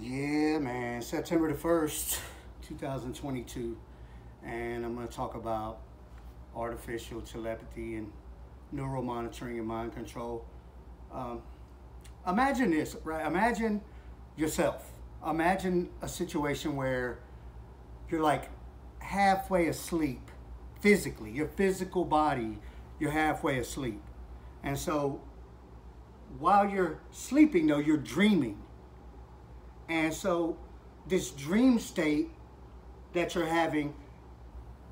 Yeah, man. September the 1st, 2022. And I'm going to talk about artificial telepathy and neural monitoring and mind control. Um, imagine this, right? Imagine yourself. Imagine a situation where you're like halfway asleep physically, your physical body, you're halfway asleep. And so while you're sleeping, though, you're dreaming and so this dream state that you're having,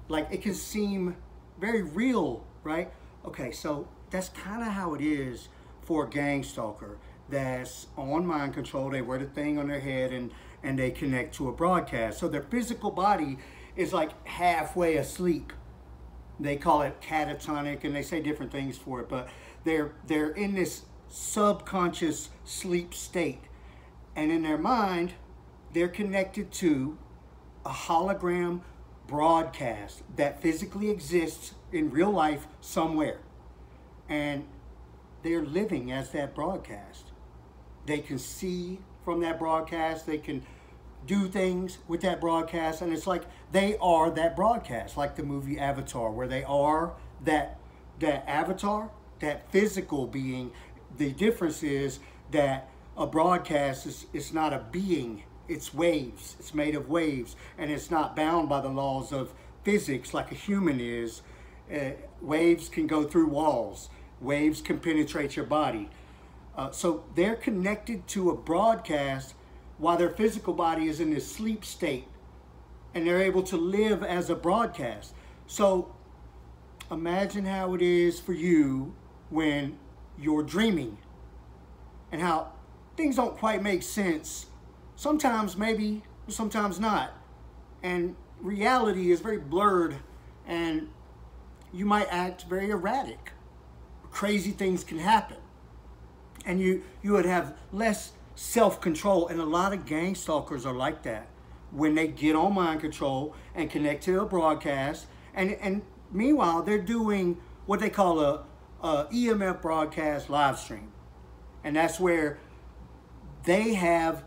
like it can seem very real, right? Okay, so that's kind of how it is for a gang stalker that's on mind control. They wear the thing on their head and, and they connect to a broadcast. So their physical body is like halfway asleep. They call it catatonic and they say different things for it, but they're they're in this subconscious sleep state and in their mind, they're connected to a hologram broadcast that physically exists in real life somewhere. And they're living as that broadcast. They can see from that broadcast, they can do things with that broadcast, and it's like they are that broadcast, like the movie Avatar, where they are that that avatar, that physical being. The difference is that a broadcast is it's not a being. It's waves. It's made of waves. And it's not bound by the laws of physics like a human is. Uh, waves can go through walls. Waves can penetrate your body. Uh, so they're connected to a broadcast while their physical body is in this sleep state. And they're able to live as a broadcast. So imagine how it is for you when you're dreaming. And how things don't quite make sense. Sometimes maybe, sometimes not. And reality is very blurred and you might act very erratic. Crazy things can happen. And you, you would have less self-control. And a lot of gang stalkers are like that. When they get on mind control and connect to a broadcast. And, and meanwhile, they're doing what they call a, a EMF broadcast live stream. And that's where they have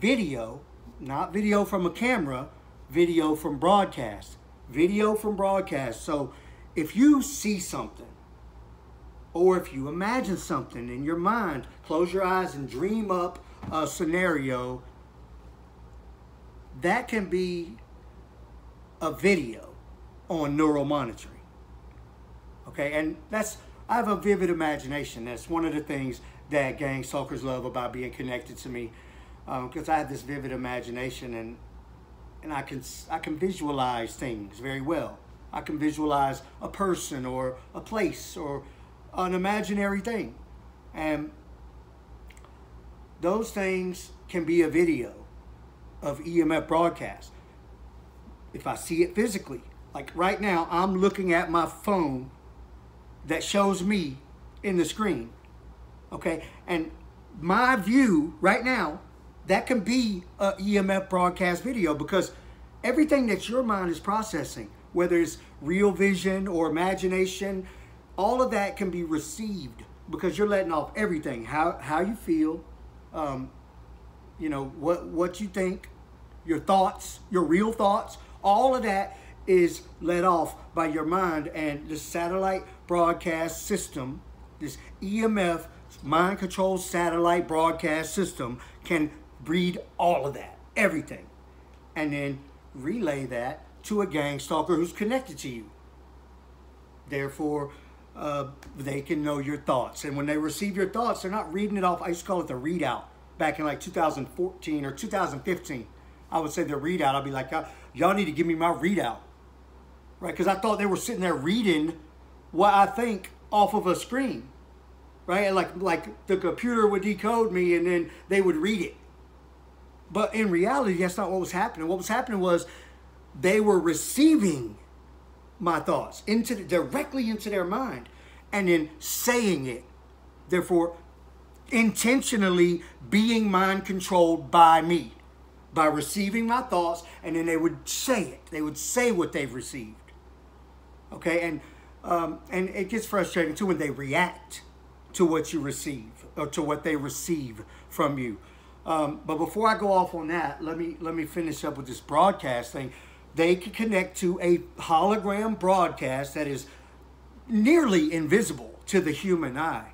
video, not video from a camera, video from broadcast. Video from broadcast. So if you see something, or if you imagine something in your mind, close your eyes and dream up a scenario, that can be a video on neural monitoring. Okay, and that's, I have a vivid imagination. That's one of the things that gang stalkers love about being connected to me because um, I have this vivid imagination and and I can I can visualize things very well. I can visualize a person or a place or an imaginary thing. And those things can be a video of EMF broadcast. If I see it physically, like right now, I'm looking at my phone that shows me in the screen. Okay, and my view right now, that can be a EMF broadcast video because everything that your mind is processing, whether it's real vision or imagination, all of that can be received because you're letting off everything, how, how you feel, um, you know, what, what you think, your thoughts, your real thoughts, all of that is let off by your mind. And the satellite broadcast system, this EMF mind control satellite broadcast system can read all of that, everything, and then relay that to a gang stalker who's connected to you. Therefore, uh, they can know your thoughts. And when they receive your thoughts, they're not reading it off. I used to call it the readout back in like 2014 or 2015. I would say the readout. I'd be like, y'all need to give me my readout. Right? Because I thought they were sitting there reading what I think off of a screen right? Like like the computer would decode me and then they would read it. But in reality, that's not what was happening. What was happening was they were receiving my thoughts into the, directly into their mind and then saying it. Therefore, intentionally being mind controlled by me by receiving my thoughts and then they would say it. They would say what they've received. Okay, and um, and it gets frustrating too when they react to what you receive or to what they receive from you. Um, but before I go off on that, let me let me finish up with this broadcast thing. They can connect to a hologram broadcast that is nearly invisible to the human eye,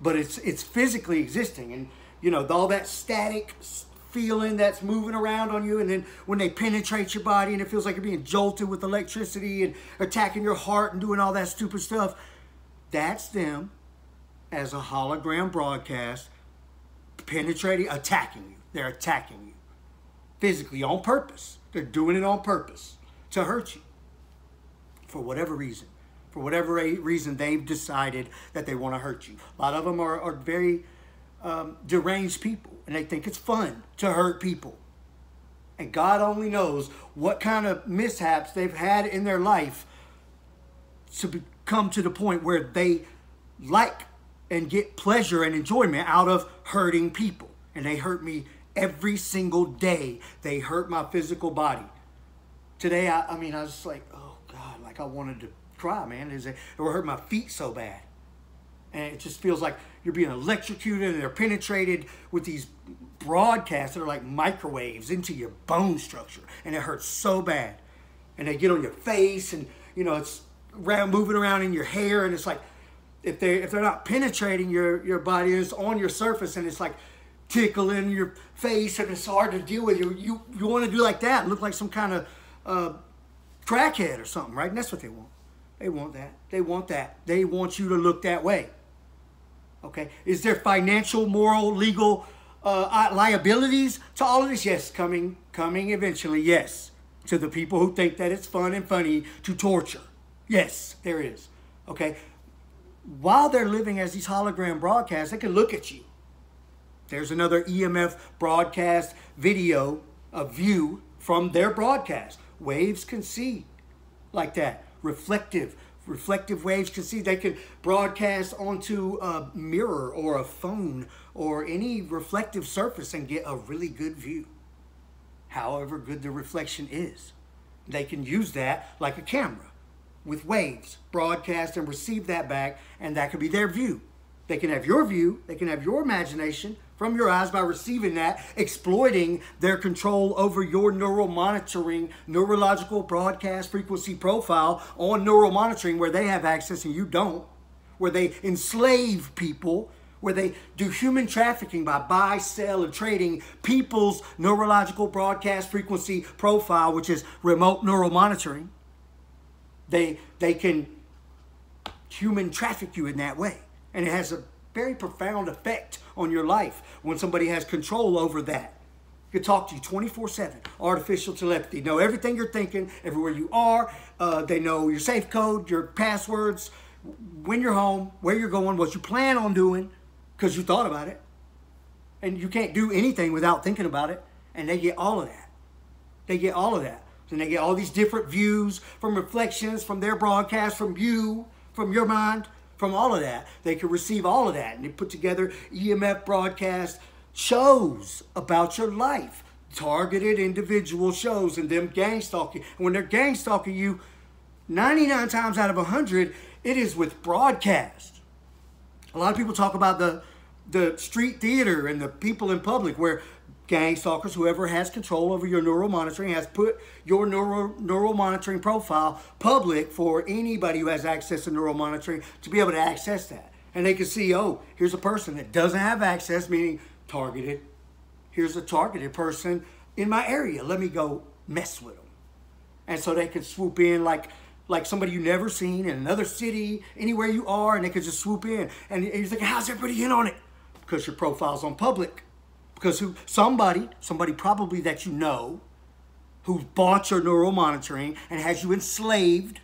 but it's it's physically existing, and you know all that static feeling that's moving around on you, and then when they penetrate your body, and it feels like you're being jolted with electricity and attacking your heart and doing all that stupid stuff. That's them as a hologram broadcast penetrating, attacking you. They're attacking you physically on purpose. They're doing it on purpose to hurt you for whatever reason. For whatever reason, they've decided that they want to hurt you. A lot of them are, are very um, deranged people, and they think it's fun to hurt people. And God only knows what kind of mishaps they've had in their life to come to the point where they like and get pleasure and enjoyment out of hurting people. And they hurt me every single day. They hurt my physical body. Today, I, I mean, I was like, oh God, like I wanted to cry, man. It, it hurt my feet so bad. And it just feels like you're being electrocuted and they're penetrated with these broadcasts that are like microwaves into your bone structure. And it hurts so bad. And they get on your face and, you know, it's around, moving around in your hair. And it's like, if they if they're not penetrating your your body, it's on your surface and it's like tickling your face and it's hard to deal with. You you you want to do like that, look like some kind of uh, crackhead or something, right? And that's what they want. They want that. They want that. They want you to look that way. Okay. Is there financial, moral, legal uh, liabilities to all of this? Yes, coming coming eventually. Yes, to the people who think that it's fun and funny to torture. Yes, there is. Okay while they're living as these hologram broadcasts, they can look at you. There's another EMF broadcast video, a view from their broadcast. Waves can see like that. Reflective. Reflective waves can see. They can broadcast onto a mirror or a phone or any reflective surface and get a really good view. However good the reflection is. They can use that like a camera with waves, broadcast and receive that back, and that could be their view. They can have your view, they can have your imagination from your eyes by receiving that, exploiting their control over your neural monitoring, neurological broadcast frequency profile on neural monitoring where they have access and you don't, where they enslave people, where they do human trafficking by buy, sell, and trading people's neurological broadcast frequency profile, which is remote neural monitoring they, they can human traffic you in that way. And it has a very profound effect on your life when somebody has control over that. Can talk to you 24 7. Artificial telepathy. Know everything you're thinking, everywhere you are. Uh, they know your safe code, your passwords, when you're home, where you're going, what you plan on doing, because you thought about it. And you can't do anything without thinking about it. And they get all of that. They get all of that. And they get all these different views from reflections, from their broadcast, from you, from your mind, from all of that. They can receive all of that. And they put together EMF broadcast shows about your life, targeted individual shows, and them gang stalking. And when they're gang stalking you, 99 times out of 100, it is with broadcast. A lot of people talk about the the street theater and the people in public where gang stalkers, whoever has control over your neural monitoring, has put your neural, neural monitoring profile public for anybody who has access to neural monitoring to be able to access that. And they can see, oh, here's a person that doesn't have access, meaning targeted. Here's a targeted person in my area. Let me go mess with them. And so they can swoop in like like somebody you never seen in another city, anywhere you are, and they could just swoop in. And you're thinking, how's everybody in on it? Because your profile's on public. Because who somebody, somebody probably that you know, who bought your neural monitoring and has you enslaved,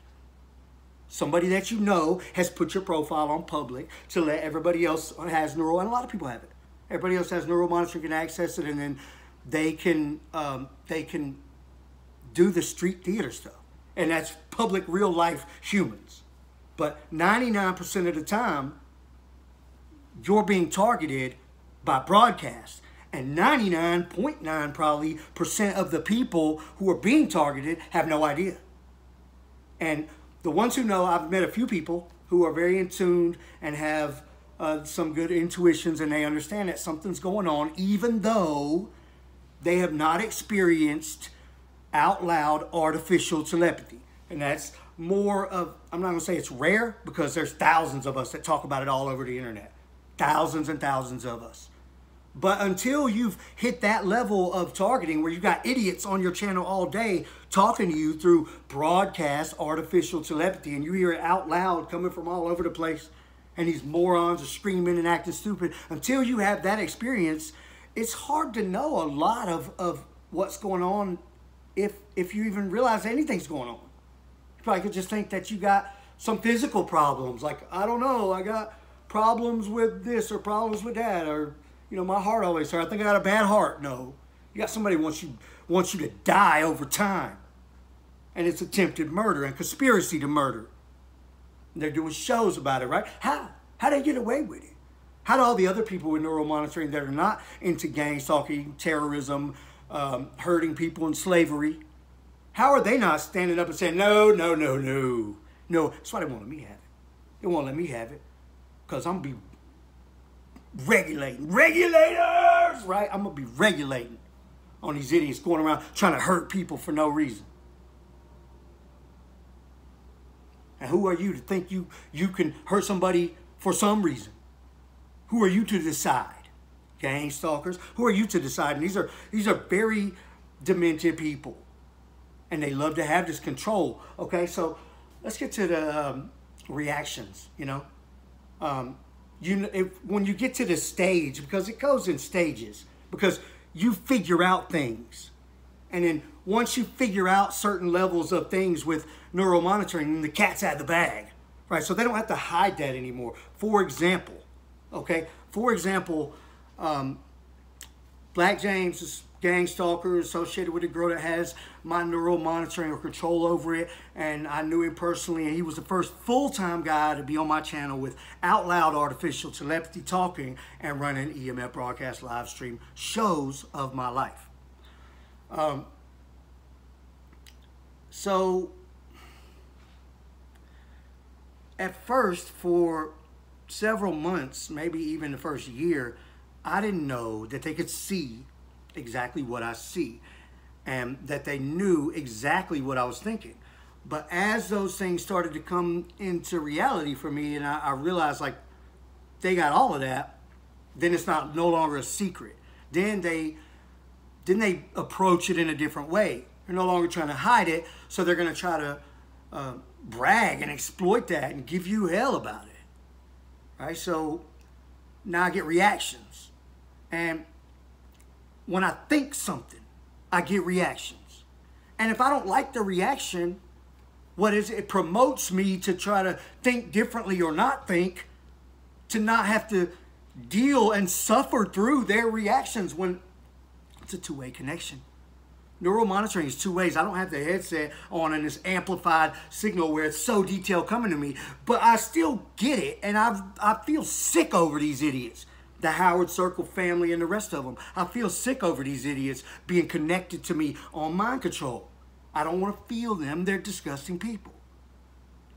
somebody that you know has put your profile on public to let everybody else has neural, and a lot of people have it. Everybody else has neural monitoring, can access it, and then they can um, they can do the street theater stuff, and that's public, real life humans. But 99% of the time, you're being targeted by broadcast and 99.9 probably percent of the people who are being targeted have no idea. And the ones who know, I've met a few people who are very in tune and have uh, some good intuitions and they understand that something's going on, even though they have not experienced out loud artificial telepathy. And that's more of, I'm not to say it's rare because there's thousands of us that talk about it all over the internet. Thousands and thousands of us. But until you've hit that level of targeting where you've got idiots on your channel all day talking to you through broadcast artificial telepathy and you hear it out loud coming from all over the place and these morons are screaming and acting stupid, until you have that experience, it's hard to know a lot of, of what's going on if if you even realize anything's going on. You probably could just think that you got some physical problems, like I don't know, I got problems with this or problems with that, or you know, my heart always hurt. I think I got a bad heart. No, you got somebody wants you wants you to die over time, and it's attempted murder and conspiracy to murder. They're doing shows about it, right? How how do they get away with it? How do all the other people with neural monitoring that are not into gang stalking, terrorism, um, hurting people in slavery, how are they not standing up and saying, no, no, no, no, no? That's why they won't let me have it. They won't let me have it because I'm going to be regulating. Regulators, right? I'm going to be regulating on these idiots going around trying to hurt people for no reason. And who are you to think you, you can hurt somebody for some reason? Who are you to decide? gang stalkers. Who are you to decide? And these are these are very demented people, and they love to have this control. Okay, so let's get to the um, reactions. You know, um, you if, when you get to the stage because it goes in stages because you figure out things, and then once you figure out certain levels of things with neural monitoring, the cat's out of the bag, right? So they don't have to hide that anymore. For example, okay, for example, um, Black James is gang stalker associated with a girl that has my neural monitoring or control over it. And I knew him personally, and he was the first full-time guy to be on my channel with out loud artificial telepathy talking and running EMF broadcast live stream shows of my life. Um, so at first, for several months, maybe even the first year, I didn't know that they could see exactly what I see and that they knew exactly what I was thinking. But as those things started to come into reality for me and I, I realized like they got all of that, then it's not no longer a secret. Then they then they approach it in a different way. They're no longer trying to hide it, so they're going to try to uh, brag and exploit that and give you hell about it. Right? So now I get reactions. And when I think something, I get reactions. And if I don't like the reaction, what is it? it promotes me to try to think differently or not think, to not have to deal and suffer through their reactions when it's a two-way connection. Neural monitoring is two ways. I don't have the headset on and this amplified signal where it's so detailed coming to me, but I still get it and I I feel sick over these idiots the Howard Circle family and the rest of them. I feel sick over these idiots being connected to me on mind control. I don't want to feel them. They're disgusting people.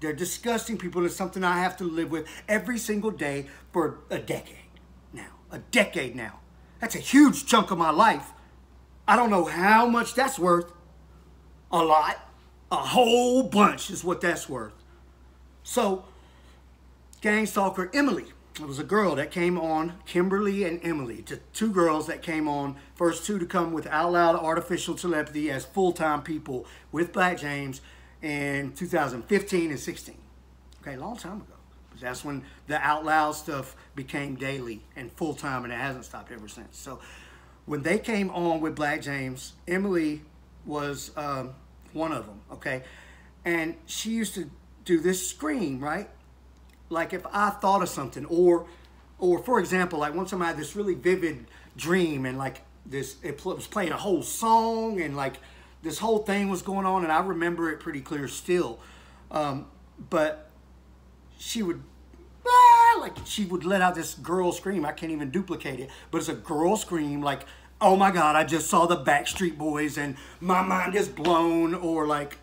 They're disgusting people. It's something I have to live with every single day for a decade now. A decade now. That's a huge chunk of my life. I don't know how much that's worth. A lot. A whole bunch is what that's worth. So, gang stalker Emily it was a girl that came on, Kimberly and Emily, to two girls that came on, first two to come with Out Loud Artificial Telepathy as full-time people with Black James in 2015 and 16. Okay, a long time ago. That's when the Out Loud stuff became daily and full-time, and it hasn't stopped ever since. So when they came on with Black James, Emily was um, one of them, okay? And she used to do this scream, right? Like if I thought of something or or for example, like once I had this really vivid dream and like this it was playing a whole song and like this whole thing was going on and I remember it pretty clear still. Um, but she would ah, like she would let out this girl scream. I can't even duplicate it, but it's a girl scream like, "Oh my God, I just saw the Backstreet Boys and my mind is blown," or like,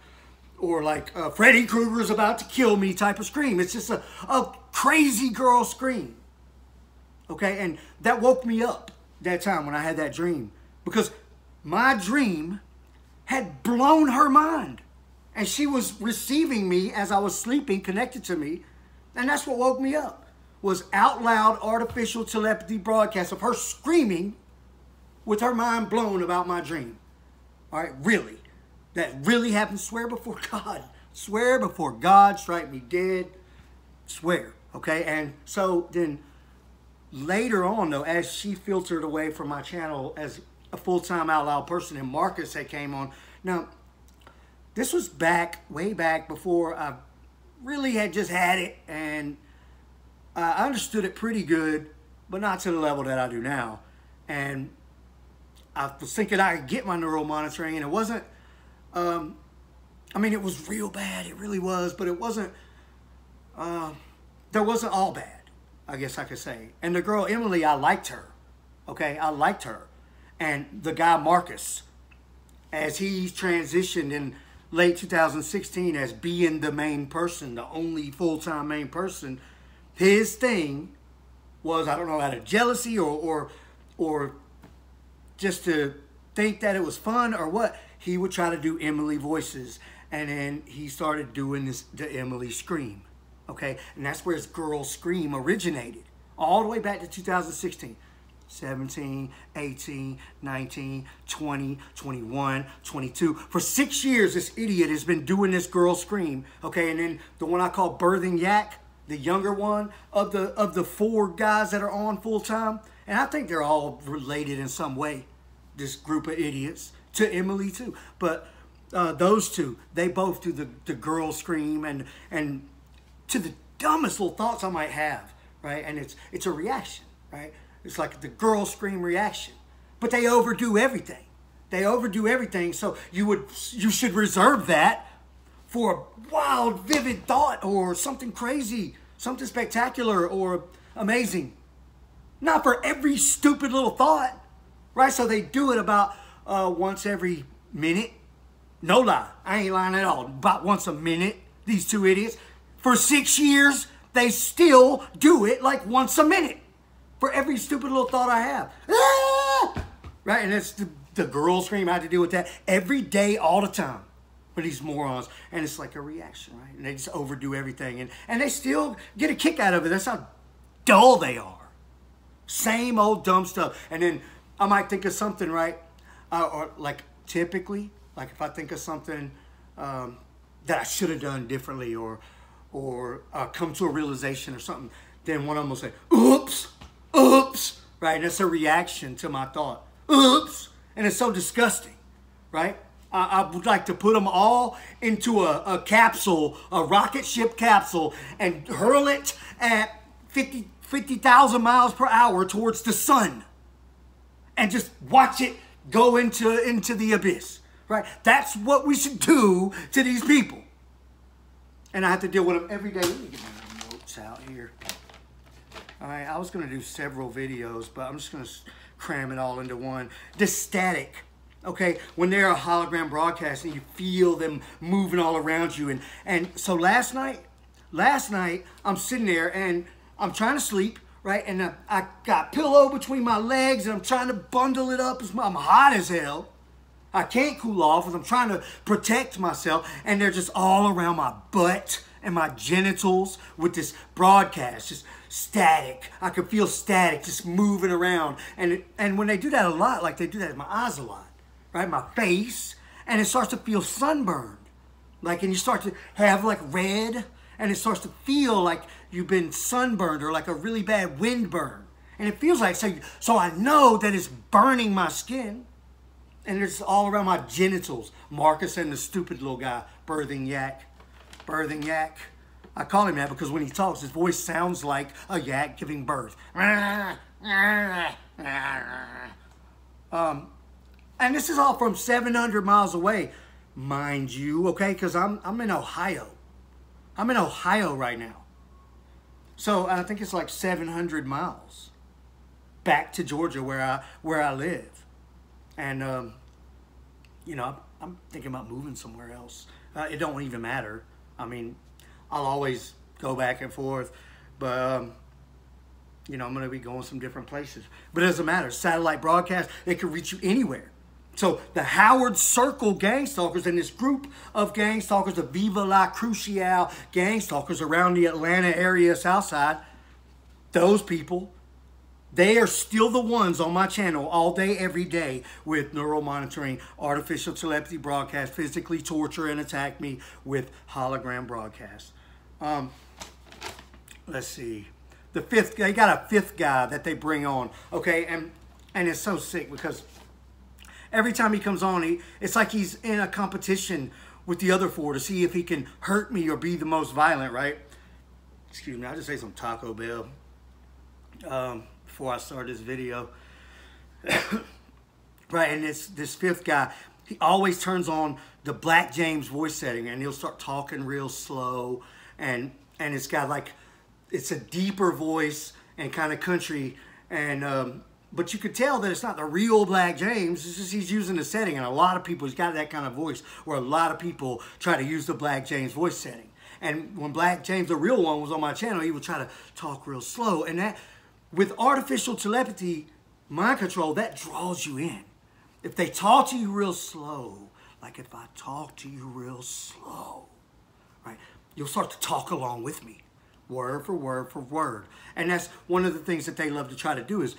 or like uh, Freddy Krueger's about to kill me type of scream. It's just a, a crazy girl scream. Okay, and that woke me up that time when I had that dream because my dream had blown her mind. And she was receiving me as I was sleeping, connected to me. And that's what woke me up. Was out loud artificial telepathy broadcast of her screaming with her mind blown about my dream. All right, really. That really happened. Swear before God. Swear before God, strike me dead. Swear. Okay, and so then later on, though, as she filtered away from my channel as a full-time out loud person, and Marcus had came on. Now, this was back, way back before I really had just had it, and I understood it pretty good, but not to the level that I do now. And I was thinking I could get my neural monitoring, and it wasn't. Um, I mean, it was real bad. It really was, but it wasn't. Uh, there wasn't all bad. I guess I could say. And the girl Emily, I liked her. Okay, I liked her. And the guy Marcus, as he transitioned in late 2016 as being the main person, the only full-time main person, his thing was I don't know out of jealousy or or or just to think that it was fun or what, he would try to do Emily voices. And then he started doing this the Emily scream. Okay? And that's where his girl scream originated. All the way back to 2016. 17, 18, 19, 20, 21, 22. For six years, this idiot has been doing this girl scream. Okay, and then the one I call Birthing Yak, the younger one of the of the four guys that are on full time, and I think they're all related in some way. This group of idiots to Emily too, but uh, those two, they both do the the girl scream and and to the dumbest little thoughts I might have, right? And it's it's a reaction, right? It's like the girl scream reaction. But they overdo everything. They overdo everything. So you would you should reserve that for a wild, vivid thought or something crazy, something spectacular or amazing. Not for every stupid little thought, right? So they do it about uh, once every minute. No lie, I ain't lying at all. About once a minute, these two idiots. For six years, they still do it like once a minute for every stupid little thought I have. Ah! Right? And it's the, the girl scream I had to deal with that every day, all the time for these morons. And it's like a reaction, right? And they just overdo everything. And, and they still get a kick out of it. That's how dull they are. Same old dumb stuff. And then I might think of something, right? Uh, or like typically, like if I think of something um, that I should have done differently or or uh, come to a realization or something, then one of them will say, oops, oops, right? And it's a reaction to my thought, oops. And it's so disgusting, right? I, I would like to put them all into a, a capsule, a rocket ship capsule, and hurl it at 50 50,000 miles per hour towards the sun and just watch it go into, into the abyss, right? That's what we should do to these people. And I have to deal with them every day. Let me get my notes out here. All right, I was going to do several videos, but I'm just to cram it all into one. The static, okay? When they're a hologram broadcast and you feel them moving all around you. And, and so last night, last night, I'm sitting there and I'm trying to sleep, right? And I, I got pillow between my legs and I'm trying to bundle it up. I'm hot as hell. I can't cool off because I'm trying to protect myself. And they're just all around my butt and my genitals with this broadcast, just static. I could feel static just moving around. And, and when they do that a lot, like they do that in my eyes a lot, right? My face, and it starts to feel sunburned. Like, and you start to have like red, and it starts to feel like you've been sunburned or like a really bad wind burn. And it feels like, so, so I know that it's burning my skin. And it's all around my genitals. Marcus and the stupid little guy, birthing yak birthing yak. I call him that because when he talks, his voice sounds like a yak giving birth. Um, and this is all from 700 miles away, mind you, okay? Because I'm, I'm in Ohio. I'm in Ohio right now. So I think it's like 700 miles back to Georgia where I, where I live. And, um, you know, I'm thinking about moving somewhere else. Uh, it don't even matter. I mean, I'll always go back and forth, but um, you know, I'm going to be going some different places. But it doesn't matter. Satellite broadcast, it can reach you anywhere. So the Howard Circle gang stalkers and this group of gang stalkers, the Viva La Crucial gang stalkers around the Atlanta area, South Side, those people, they are still the ones on my channel all day, every day with neural monitoring, artificial telepathy broadcast, physically torture and attack me with hologram broadcast. Um, let's see. The fifth, they got a fifth guy that they bring on, okay? And and it's so sick because every time he comes on, he, it's like he's in a competition with the other four to see if he can hurt me or be the most violent, right? Excuse me, I just ate some Taco Bell um, before I start this video. right, and this, this fifth guy, he always turns on the Black James voice setting and he'll start talking real slow and and it's got like it's a deeper voice and kind of country and um, but you could tell that it's not the real Black James. It's just he's using the setting, and a lot of people, he's got that kind of voice where a lot of people try to use the Black James voice setting. And when Black James, the real one, was on my channel, he would try to talk real slow. And that, with artificial telepathy, mind control, that draws you in. If they talk to you real slow, like if I talk to you real slow, right, you'll start to talk along with me, word for word for word. And that's one of the things that they love to try to do is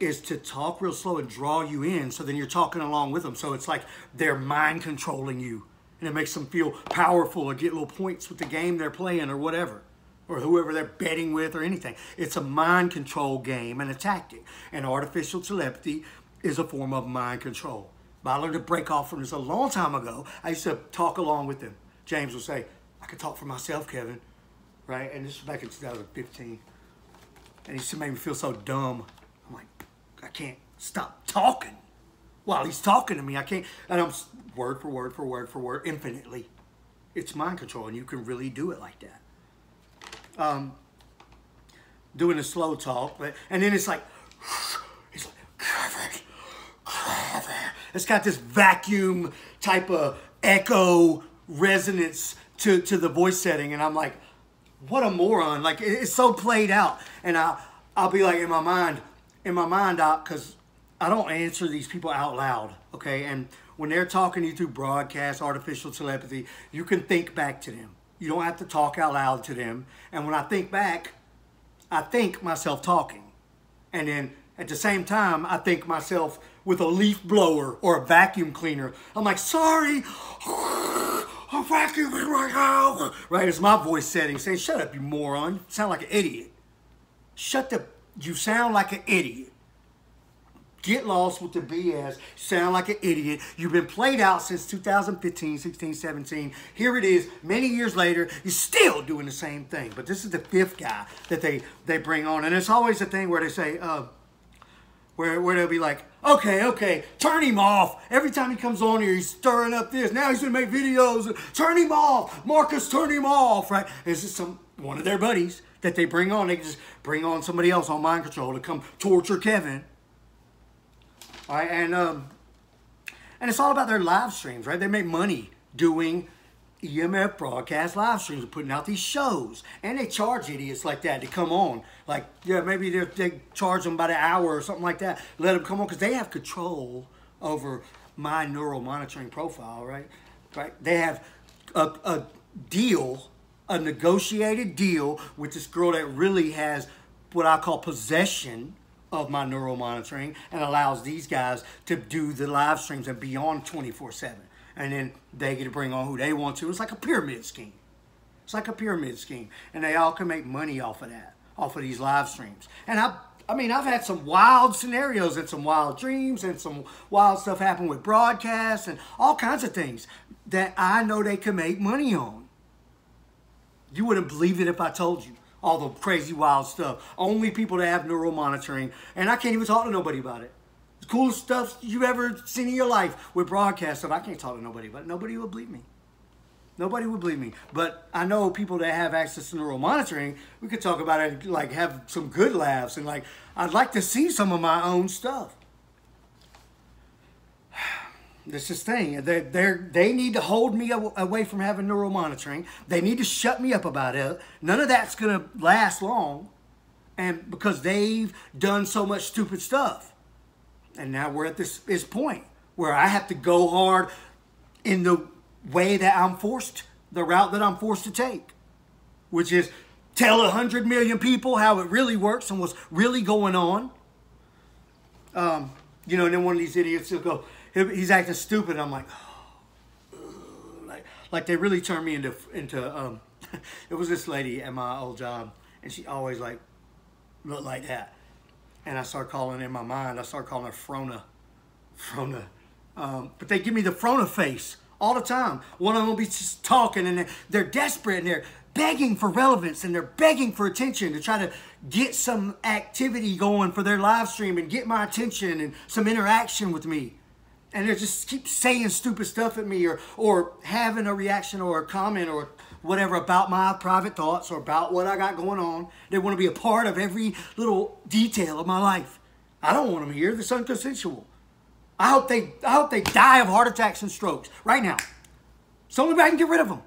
is to talk real slow and draw you in so then you're talking along with them. So it's like they're mind controlling you and it makes them feel powerful or get little points with the game they're playing or whatever or whoever they're betting with or anything. It's a mind control game and a tactic. And artificial telepathy is a form of mind control. But I learned to break off from this a long time ago. I used to talk along with them. James would say, I can talk for myself, Kevin. Right? And this was back in 2015. And he used to make me feel so dumb. I can't stop talking while he's talking to me. I can't, and I'm word for word for word for word infinitely. It's mind control, and you can really do it like that. Um, doing a slow talk, but and then it's like, it's like, Kevin. It's got this vacuum type of echo resonance to to the voice setting, and I'm like, what a moron! Like it's so played out, and I I'll be like in my mind, in my mind, because I don't answer these people out loud, okay? And when they're talking to you through broadcast, artificial telepathy, you can think back to them. You don't have to talk out loud to them. And when I think back, I think myself talking. And then at the same time, I think myself with a leaf blower or a vacuum cleaner. I'm like, sorry, I'm vacuuming right now. Right, it's my voice setting saying, shut up, you moron. You sound like an idiot. Shut the you sound like an idiot. Get lost with the BS. Sound like an idiot. You've been played out since 2015, 16, 17. Here it is, many years later, you're still doing the same thing. But this is the fifth guy that they, they bring on. And it's always a thing where they say, uh, where, where they'll be like, okay, okay, turn him off. Every time he comes on here, he's stirring up this. Now he's gonna make videos. Turn him off. Marcus, turn him off, right? This is some one of their buddies that they bring on. They just bring on somebody else on mind control to come torture Kevin. All right, and um, and it's all about their live streams, right? They make money doing EMF broadcast live streams, putting out these shows, and they charge idiots like that to come on. Like, yeah, maybe they charge them about an hour or something like that. Let them come on because they have control over my neural monitoring profile, right? Right? They have a, a deal a negotiated deal with this girl that really has what I call possession of my neural monitoring and allows these guys to do the live streams and be on 24 7. And then they get to bring on who they want to. It's like a pyramid scheme. It's like a pyramid scheme. And they all can make money off of that, off of these live streams. And I, I mean, I've had some wild scenarios and some wild dreams and some wild stuff happen with broadcasts and all kinds of things that I know they can make money on. You wouldn't believe it if I told you all the crazy wild stuff. Only people that have neural monitoring, and I can't even talk to nobody about it. The coolest stuff you've ever seen in your life with broadcast stuff. I can't talk to nobody about it. Nobody will believe me. Nobody would believe me. But I know people that have access to neural monitoring, we could talk about it, like have some good laughs, and like I'd like to see some of my own stuff. This is the thing. They they they need to hold me away from having neural monitoring. They need to shut me up about it. None of that's to last long. And because they've done so much stupid stuff. And now we're at this, this point where I have to go hard in the way that I'm forced, the route that I'm forced to take, which is tell a hundred million people how it really works and what's really going on. Um, you know, and then one of these idiots will go, he's acting stupid. I'm like, like, like they really turned me into into. Um, it was this lady at my old job, and she always like looked like that. And I start calling in my mind. I start calling her Frona, Frona. Um, but they give me the Frona face all the time. One of them will be just talking, and they're, they're desperate, and they're begging for relevance, and they're begging for attention to try to get some activity going for their live stream and get my attention and some interaction with me and they just keep saying stupid stuff at me or or having a reaction or a comment or whatever about my private thoughts or about what I got going on. They want to be a part of every little detail of my life. I don't want them here. It's unconsensual. I hope they I hope they die of heart attacks and strokes right now. So only way I can get rid of them.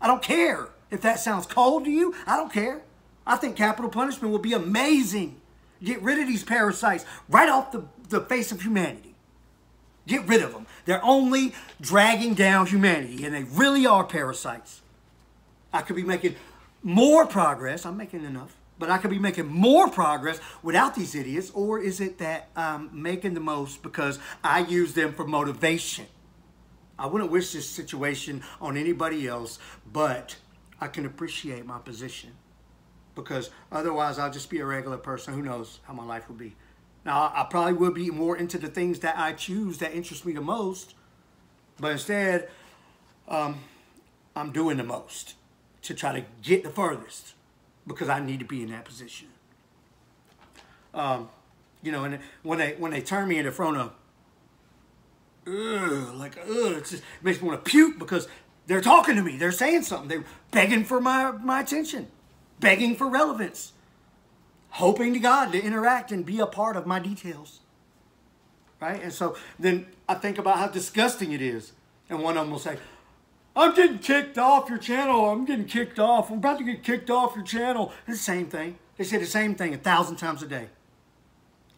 I don't care if that sounds cold to you. I don't care. I think capital punishment would be amazing. Get rid of these parasites right off the, the face of humanity. Get rid of them. They're only dragging down humanity, and they really are parasites. I could be making more progress. I'm making enough. But I could be making more progress without these idiots, or is it that I'm making the most because I use them for motivation? I wouldn't wish this situation on anybody else, but I can appreciate my position because otherwise I'll just be a regular person. Who knows how my life will be. Now, I probably would be more into the things that I choose that interest me the most, but instead, um, I'm doing the most to try to get the furthest because I need to be in that position. Um, you know, and when they when they turn me into Frona, ugh, like ugh, it just makes me want to puke because they're talking to me, they're saying something, they're begging for my my attention, begging for relevance hoping to God to interact and be a part of my details. Right? And so then I think about how disgusting it is. And one of them will say, I'm getting kicked off your channel. I'm getting kicked off. I'm about to get kicked off your channel. The same thing. They say the same thing a thousand times a day.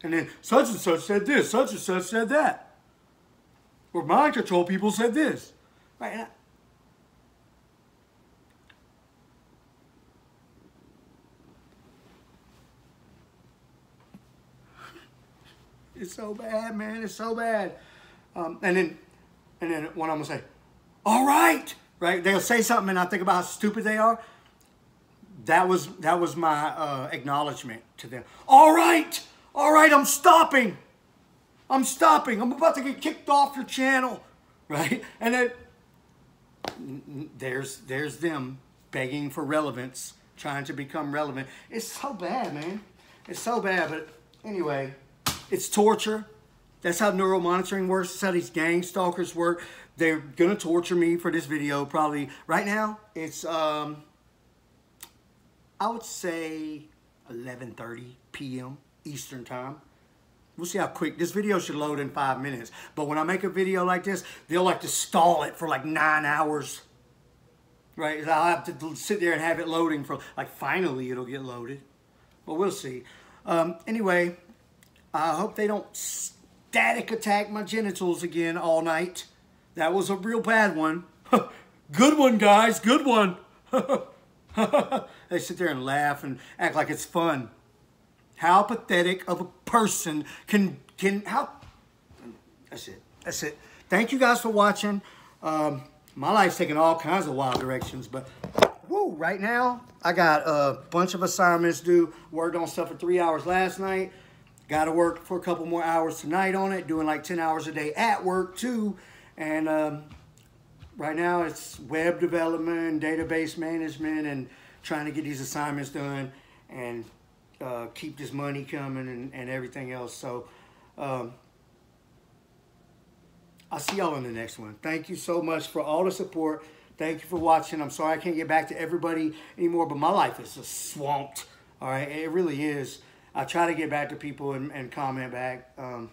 And then such and such said this, such and such said that. Or mind control people said this. Right? It's so bad, man. It's so bad. Um, and then, and then one of them will say, "All right," right? They'll say something, and I think about how stupid they are. That was that was my uh, acknowledgement to them. All right, all right. I'm stopping. I'm stopping. I'm about to get kicked off your channel, right? And then there's there's them begging for relevance, trying to become relevant. It's so bad, man. It's so bad. But anyway. It's torture. That's how neuromonitoring works. That's how these gang stalkers work. They're gonna torture me for this video probably. Right now, it's, um, I would say 11.30 p.m. Eastern time. We'll see how quick. This video should load in five minutes. But when I make a video like this, they'll like to stall it for like nine hours. Right? I'll have to sit there and have it loading for, like, finally it'll get loaded. But we'll see. Um, anyway, I hope they don't static attack my genitals again all night. That was a real bad one. good one, guys. Good one. they sit there and laugh and act like it's fun. How pathetic of a person can, can, how, that's it. That's it. Thank you guys for watching. Um, my life's taking all kinds of wild directions, but woo, right now, I got a bunch of assignments due. Worked on stuff for three hours last night. Got to work for a couple more hours tonight on it, doing like 10 hours a day at work too. And um, right now it's web development, database management, and trying to get these assignments done and uh, keep this money coming and, and everything else. So um, I'll see y'all in the next one. Thank you so much for all the support. Thank you for watching. I'm sorry I can't get back to everybody anymore, but my life is just swamped. All right, it really is. I try to get back to people and, and comment back. Um,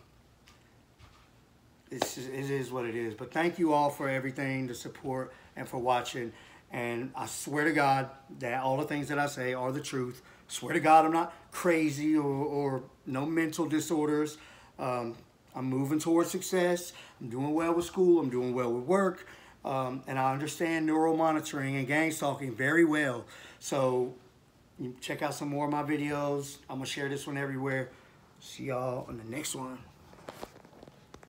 it's just, it is what it is. But thank you all for everything, the support, and for watching. And I swear to God that all the things that I say are the truth. Swear to God, I'm not crazy or, or no mental disorders. Um, I'm moving towards success. I'm doing well with school. I'm doing well with work. Um, and I understand neural monitoring and gang stalking very well. So check out some more of my videos. I'm going to share this one everywhere. See y'all on the next one.